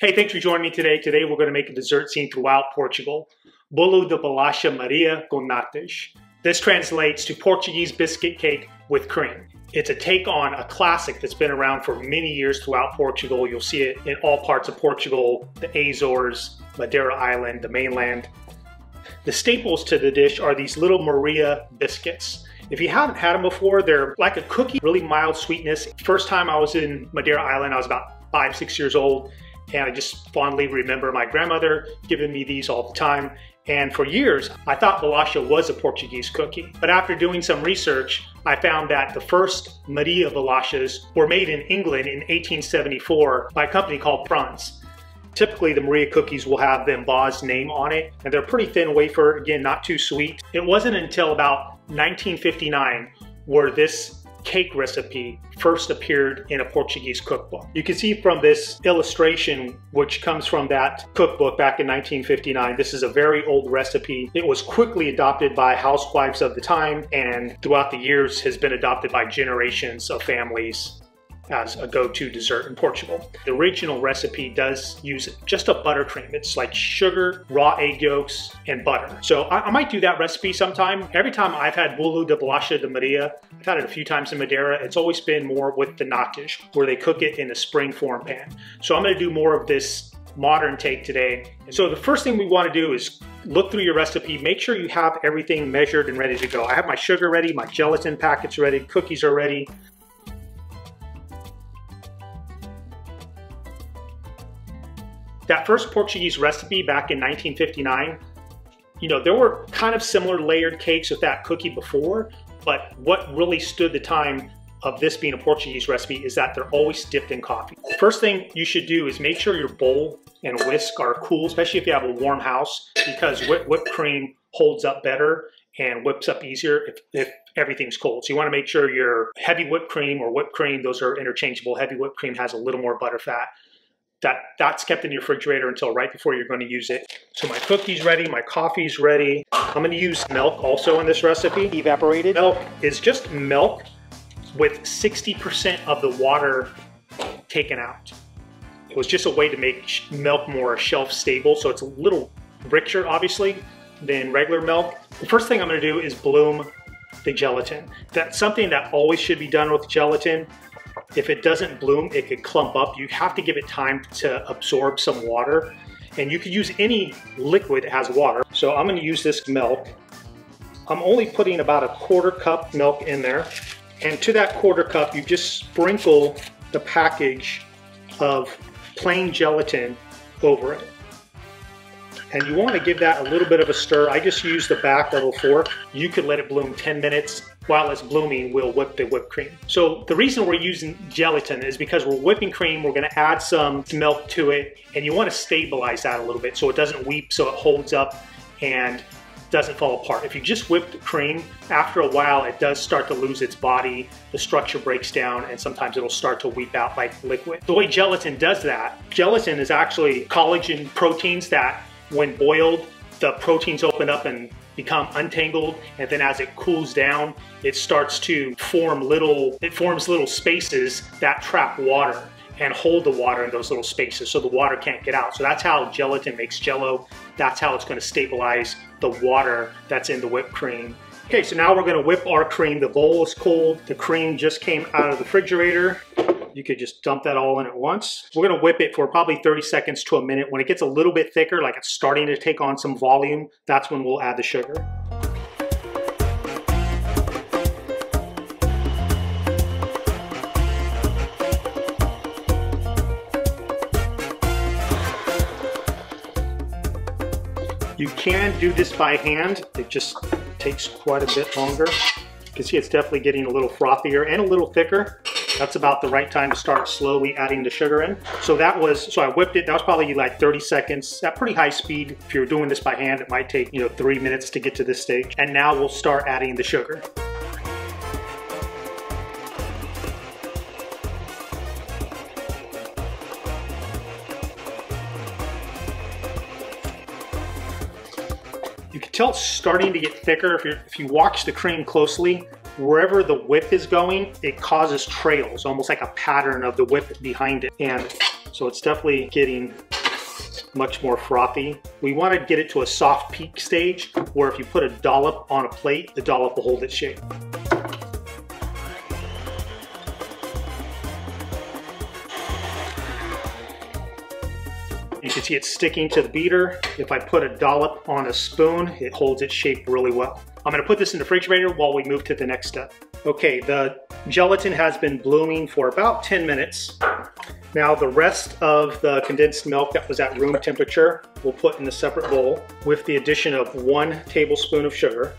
Hey, thanks for joining me today. Today we're going to make a dessert scene throughout Portugal. Bolo de bolacha Maria com natas. This translates to Portuguese biscuit cake with cream. It's a take on a classic that's been around for many years throughout Portugal. You'll see it in all parts of Portugal, the Azores, Madeira Island, the mainland. The staples to the dish are these little Maria biscuits. If you haven't had them before, they're like a cookie, really mild sweetness. First time I was in Madeira Island, I was about five, six years old and I just fondly remember my grandmother giving me these all the time. And for years, I thought bolacha was a Portuguese cookie. But after doing some research, I found that the first Maria bolachas were made in England in 1874 by a company called Franz. Typically, the Maria cookies will have the embossed name on it, and they're pretty thin wafer, again, not too sweet. It wasn't until about 1959 where this cake recipe first appeared in a Portuguese cookbook. You can see from this illustration, which comes from that cookbook back in 1959, this is a very old recipe. It was quickly adopted by housewives of the time and throughout the years has been adopted by generations of families as a go-to dessert in Portugal. The original recipe does use just a buttercream. It's like sugar, raw egg yolks, and butter. So I, I might do that recipe sometime. Every time I've had bolo de bolacha de Maria, I've had it a few times in Madeira, it's always been more with the natas, where they cook it in a spring form pan. So I'm gonna do more of this modern take today. So the first thing we wanna do is look through your recipe, make sure you have everything measured and ready to go. I have my sugar ready, my gelatin packets ready, cookies are ready. That first Portuguese recipe back in 1959, you know, there were kind of similar layered cakes with that cookie before, but what really stood the time of this being a Portuguese recipe is that they're always dipped in coffee. First thing you should do is make sure your bowl and whisk are cool, especially if you have a warm house, because whipped cream holds up better and whips up easier if, if everything's cold. So you want to make sure your heavy whipped cream or whipped cream, those are interchangeable. Heavy whipped cream has a little more butter fat that that's kept in your refrigerator until right before you're going to use it. So my cookie's ready, my coffee's ready. I'm going to use milk also in this recipe. Evaporated? Milk is just milk with 60% of the water taken out. It was just a way to make milk more shelf stable, so it's a little richer, obviously, than regular milk. The first thing I'm gonna do is bloom the gelatin. That's something that always should be done with gelatin. If it doesn't bloom, it could clump up. You have to give it time to absorb some water. And you could use any liquid that has water. So I'm gonna use this milk. I'm only putting about a quarter cup milk in there. And to that quarter cup, you just sprinkle the package of plain gelatin over it. And you want to give that a little bit of a stir. I just use the back a fork. You could let it bloom 10 minutes while it's blooming, we'll whip the whipped cream. So the reason we're using gelatin is because we're whipping cream, we're gonna add some milk to it, and you wanna stabilize that a little bit so it doesn't weep, so it holds up and doesn't fall apart. If you just whip the cream, after a while it does start to lose its body, the structure breaks down, and sometimes it'll start to weep out like liquid. The way gelatin does that, gelatin is actually collagen proteins that when boiled, the proteins open up and become untangled and then as it cools down it starts to form little it forms little spaces that trap water and hold the water in those little spaces so the water can't get out. So that's how gelatin makes jello. That's how it's going to stabilize the water that's in the whipped cream okay so now we're to whip our cream the bowl is cold the cream just came out of the refrigerator you could just dump that all in at once. We're gonna whip it for probably 30 seconds to a minute. When it gets a little bit thicker, like it's starting to take on some volume, that's when we'll add the sugar. You can do this by hand. It just takes quite a bit longer. You can see it's definitely getting a little frothier and a little thicker. That's about the right time to start slowly adding the sugar in. So that was, so I whipped it, that was probably like 30 seconds at pretty high speed. If you're doing this by hand, it might take, you know, three minutes to get to this stage. And now we'll start adding the sugar. Can tell it's starting to get thicker if, if you watch the cream closely wherever the whip is going, it causes trails, almost like a pattern of the whip behind it. And So it's definitely getting much more frothy. We want to get it to a soft peak stage where if you put a dollop on a plate, the dollop will hold its shape. You can see it's sticking to the beater. If I put a dollop on a spoon, it holds its shape really well. I'm gonna put this in the refrigerator while we move to the next step. Okay, the gelatin has been blooming for about 10 minutes. Now the rest of the condensed milk that was at room temperature, we'll put in a separate bowl with the addition of one tablespoon of sugar.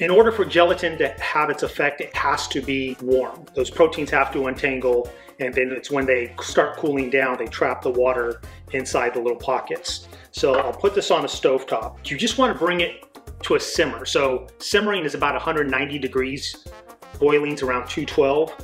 In order for gelatin to have its effect, it has to be warm. Those proteins have to untangle and then it's when they start cooling down, they trap the water inside the little pockets. So I'll put this on a stove top. You just wanna bring it to a simmer. So simmering is about 190 degrees boiling's around 212.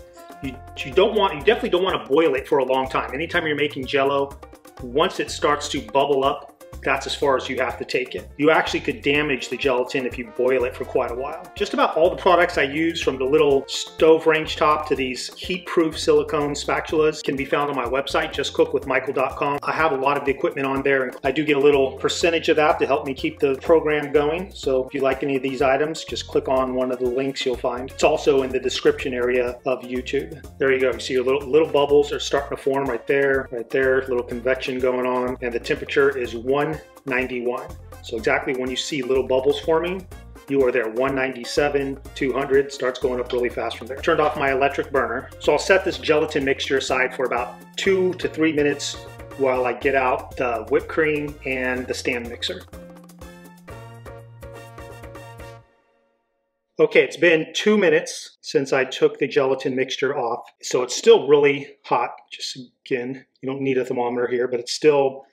You, you don't want, you definitely don't want to boil it for a long time. Anytime you're making Jello, once it starts to bubble up, that's as far as you have to take it. You actually could damage the gelatin if you boil it for quite a while. Just about all the products I use from the little stove range top to these heat-proof silicone spatulas can be found on my website, justcookwithmichael.com. I have a lot of the equipment on there and I do get a little percentage of that to help me keep the program going. So if you like any of these items, just click on one of the links you'll find. It's also in the description area of YouTube. There you go. You see your little, little bubbles are starting to form right there, right there, little convection going on. And the temperature is one 191. So exactly when you see little bubbles forming, you are there. 197 200 starts going up really fast from there. Turned off my electric burner. So i'll set this gelatin mixture aside for about two to three minutes while i get out the whipped cream and the stand mixer. Okay it's been two minutes since i took the gelatin mixture off. So it's still really hot just again you don't need a thermometer here but it's still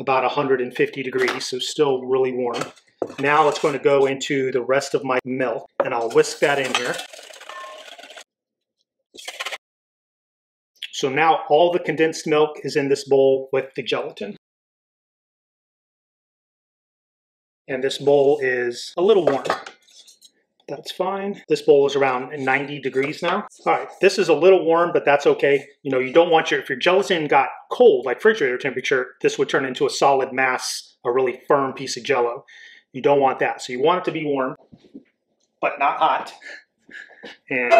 about 150 degrees, so still really warm. Now it's going to go into the rest of my milk, and I'll whisk that in here. So now all the condensed milk is in this bowl with the gelatin. And this bowl is a little warm. That's fine. This bowl is around 90 degrees now. All right, this is a little warm, but that's okay. You know, you don't want your, if your gelatin got cold, like refrigerator temperature, this would turn into a solid mass, a really firm piece of jello. You don't want that. So you want it to be warm, but not hot. And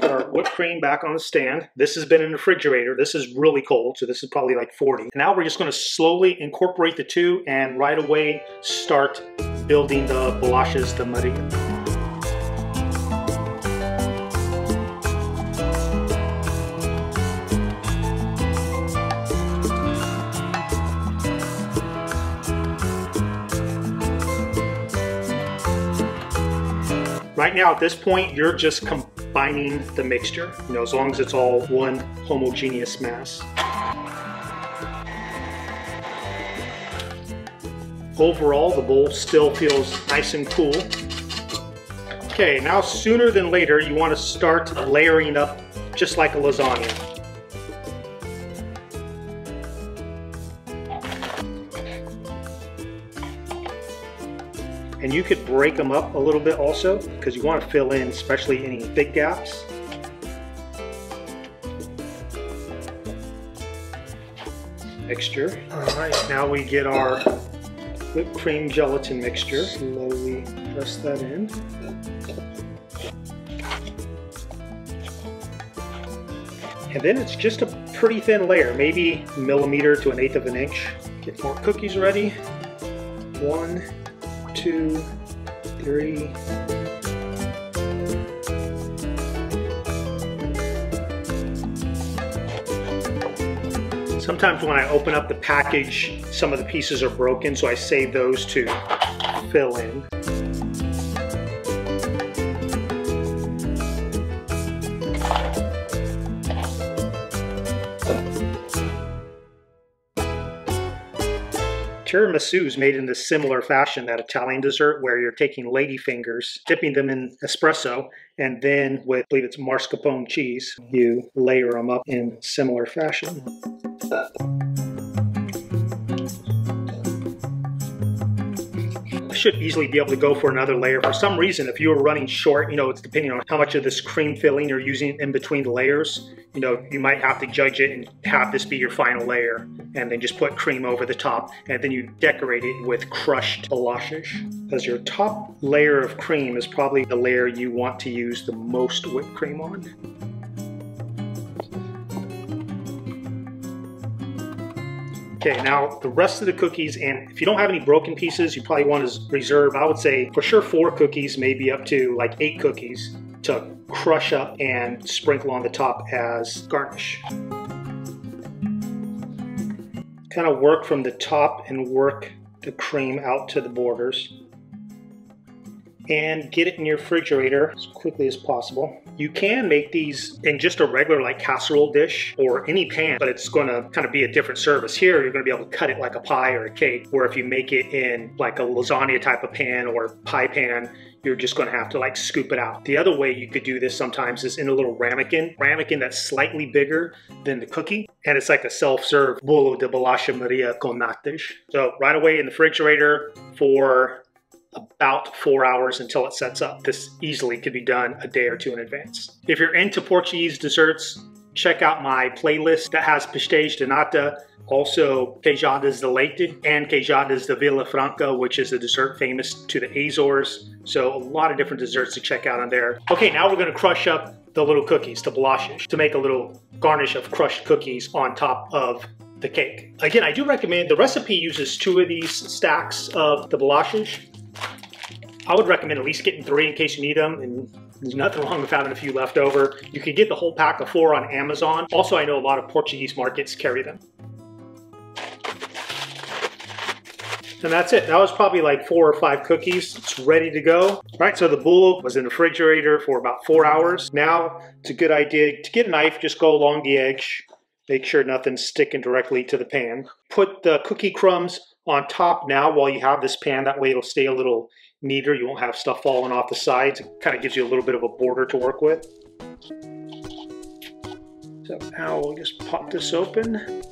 put our whipped cream back on the stand. This has been in the refrigerator. This is really cold, so this is probably like 40. Now we're just gonna slowly incorporate the two and right away start building the bolachas, the muddy. Right now at this point, you're just combining the mixture, you know, as long as it's all one homogeneous mass. Overall, the bowl still feels nice and cool. Okay, now sooner than later, you want to start layering up just like a lasagna. And you could break them up a little bit also because you want to fill in especially any big gaps. Mixture. All right, now we get our whipped cream gelatin mixture. Slowly press that in. And then it's just a pretty thin layer, maybe millimeter to an eighth of an inch. Get more cookies ready. One, two, three. Sometimes when I open up the package, some of the pieces are broken, so I save those to fill in. Tiramisu is made in this similar fashion, that Italian dessert where you're taking lady fingers, dipping them in espresso, and then with, I believe it's mascarpone cheese, you layer them up in similar fashion. Should easily be able to go for another layer. For some reason, if you were running short, you know, it's depending on how much of this cream filling you're using in between the layers, you know, you might have to judge it and have this be your final layer and then just put cream over the top and then you decorate it with crushed bolachas. As your top layer of cream is probably the layer you want to use the most whipped cream on. Okay, now the rest of the cookies, and if you don't have any broken pieces, you probably want to reserve, I would say for sure four cookies, maybe up to like eight cookies to crush up and sprinkle on the top as garnish. Kind of work from the top and work the cream out to the borders and get it in your refrigerator as quickly as possible. You can make these in just a regular like casserole dish or any pan, but it's gonna kind of be a different service. Here, you're gonna be able to cut it like a pie or a cake, where if you make it in like a lasagna type of pan or pie pan, you're just going to have to like scoop it out. The other way you could do this sometimes is in a little ramekin, ramekin that's slightly bigger than the cookie, and it's like a self-serve bolo de bolacha Maria con natas. So right away in the refrigerator for about four hours until it sets up. This easily could be done a day or two in advance. If you're into Portuguese desserts, check out my playlist that has pastéis de nata, also queijadas de leite, and queijadas de Vila Franca, which is a dessert famous to the Azores. So a lot of different desserts to check out on there. Okay, now we're gonna crush up the little cookies, the bolachas, to make a little garnish of crushed cookies on top of the cake. Again, I do recommend, the recipe uses two of these stacks of the bolachas. I would recommend at least getting three in case you need them, and there's nothing wrong with having a few left over. You can get the whole pack of four on Amazon. Also, I know a lot of Portuguese markets carry them. And that's it. That was probably like four or five cookies. It's ready to go. All right, so the bolo was in the refrigerator for about four hours. Now, it's a good idea to get a knife, just go along the edge. Make sure nothing's sticking directly to the pan. Put the cookie crumbs on top now while you have this pan. That way it'll stay a little neater. You won't have stuff falling off the sides. It kind of gives you a little bit of a border to work with. So now we'll just pop this open.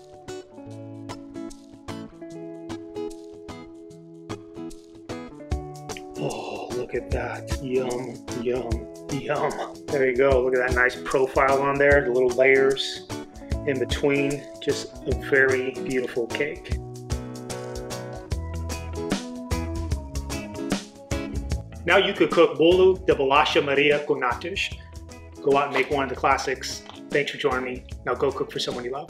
Oh, look at that. Yum, yum, yum. There you go. Look at that nice profile on there. The little layers in between. Just a very beautiful cake. Now you could cook bolo de bolacha Maria con. Go out and make one of the classics. Thanks for joining me. Now go cook for someone you love.